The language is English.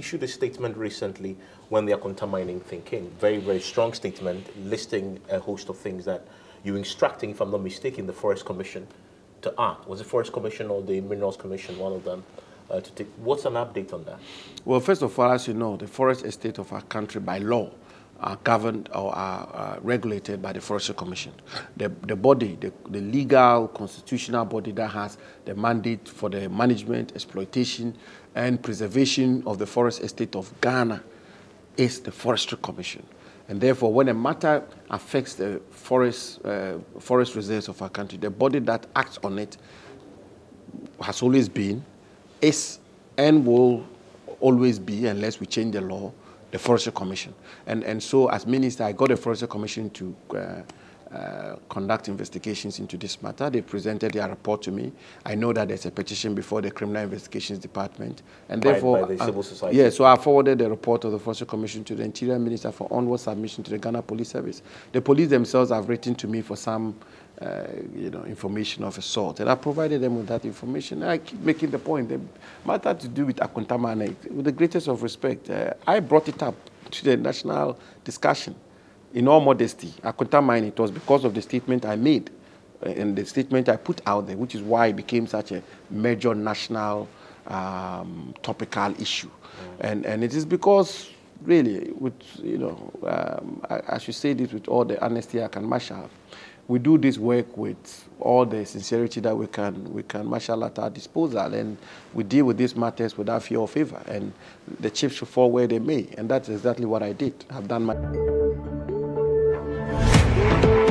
issued a statement recently when they are mining thing came. Very, very strong statement listing a host of things that you instructing, if I'm not mistaken, the Forest Commission to act. Was it Forest Commission or the Minerals Commission, one of them? Uh, to take, what's an update on that? Well, first of all, as you know, the forest estate of our country by law are governed or are uh, regulated by the Forestry Commission. The, the body, the, the legal, constitutional body that has the mandate for the management, exploitation, and preservation of the forest estate of Ghana is the Forestry Commission. And therefore, when a matter affects the forest, uh, forest reserves of our country, the body that acts on it has always been, is, and will always be, unless we change the law, the Forestry Commission. And, and so as minister, I got the Forestry Commission to uh, uh, conduct investigations into this matter. They presented their report to me. I know that there's a petition before the Criminal Investigations Department. And therefore, by the uh, civil society. Yeah, so I forwarded the report of the Forestry Commission to the Interior Minister for onward submission to the Ghana Police Service. The police themselves have written to me for some uh, you know, information of a sort, and I provided them with that information. I keep making the point. The matter to do with Akonta Mining, with the greatest of respect, uh, I brought it up to the national discussion. In all modesty, Akonta Mining, it was because of the statement I made uh, and the statement I put out there, which is why it became such a major national um, topical issue. And, and it is because, really, with, you know, um, I, I should say this with all the honesty I can marshal. We do this work with all the sincerity that we can we can marshal at our disposal and we deal with these matters without fear or favor. And the chips should fall where they may and that's exactly what I did. I've done my Thank you.